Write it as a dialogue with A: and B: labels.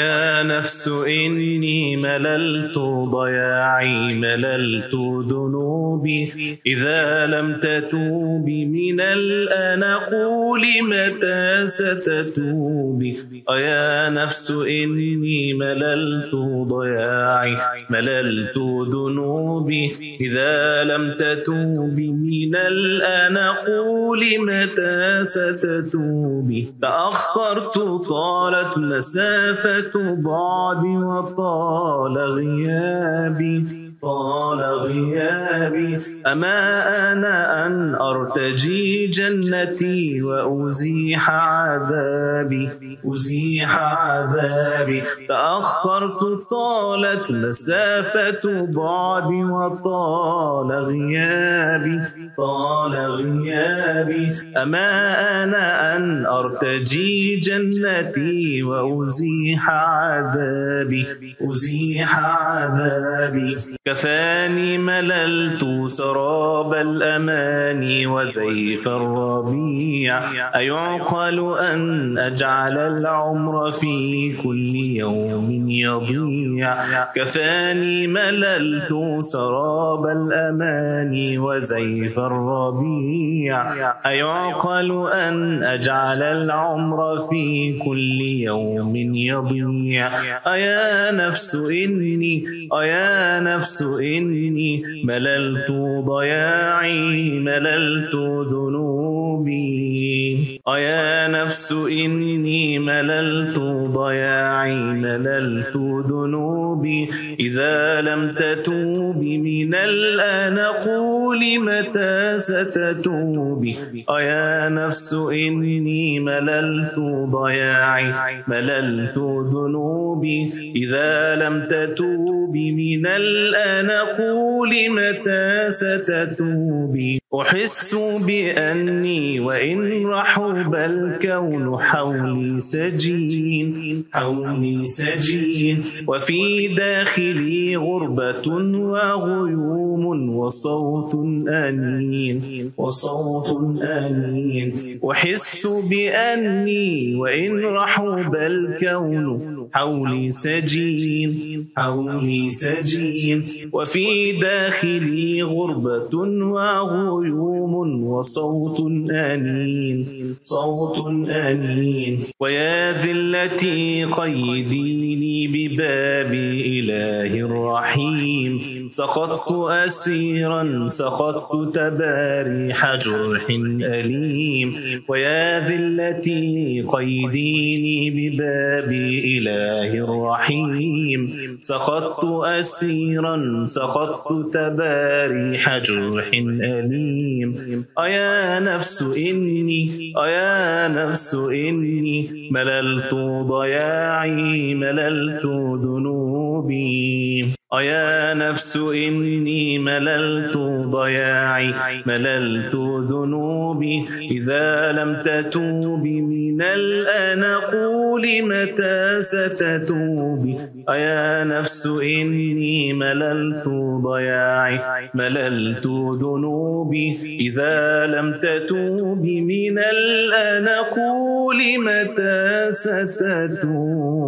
A: يا نفس إني مللت ضياعي مللت ذنوبي. إذا لم تتوبي من الآن قولي متى ستتوبي أيا نفس إني مللت ضياعي مللت ذنوبي. إذا لم تتوبي من الآن قولي متى ستتوبي تأخرت طالت مسافة بعدي وطال غيابي. طال غيابي أما أنا أن أرتجي جنتي وأزيح عذابي أزيح عذابي. تأخرت طالت مسافة بعدي وطال غيابي طال غيابي. أما أنا أن أرتجي جنتي وأزيح عذابي أزيح عذابي. كفاني مللت سراب الأمان وزيف الربيع أيعقل أن أجعل العمر في كل يوم يضيع. كفاني مللت سراب الأمان وزيف الربيع. أيعقل أن أجعل العمر في كل يوم يضيع. أيا نفس إني أيا نفس إني مللت ضياعي مللت ذنوبي. أيا نفس إني مللت ضياعي مللت ذنوبي. إذا لم تتوبي من الآن قولي متى ستتوبي أيا نفس إني مللت ضياعي مللت ذنوبي. إذا لم تتوبي من الآن قولي متى ستتوبي أحس بأني وإن رحب الكون حولي سجين. حولي سجين. وفي داخلي غربة وغيوم وصوت أنين وصوت أنين أحس بأني وإن رحب الكون حولي سجين. حولي سجين. وفي داخلي غربة وغيوم وصوت أنين صوت أنين ويا ذلتي قيديني بباب إله الرحيم. سقطت أسيرا سقطت تباريح جرح أليم. ويا ذلتي قيديني بباب إله الرحيم. سقطت أسيرا سقطت تباريح جرح أليم. أيا نفس إني أيا نفس إني مللت ضياعي مللت ذنوبي. أيا نفس إني مللت ضياعي مللت ذنوبي. إذا لم تتوبي من الآن قولي متى ستتوبي. أيا نفس إني مللت ضياعي. مللت ذنوبي إذا لم تتوبي من الآن قولي متى ستتوبي؟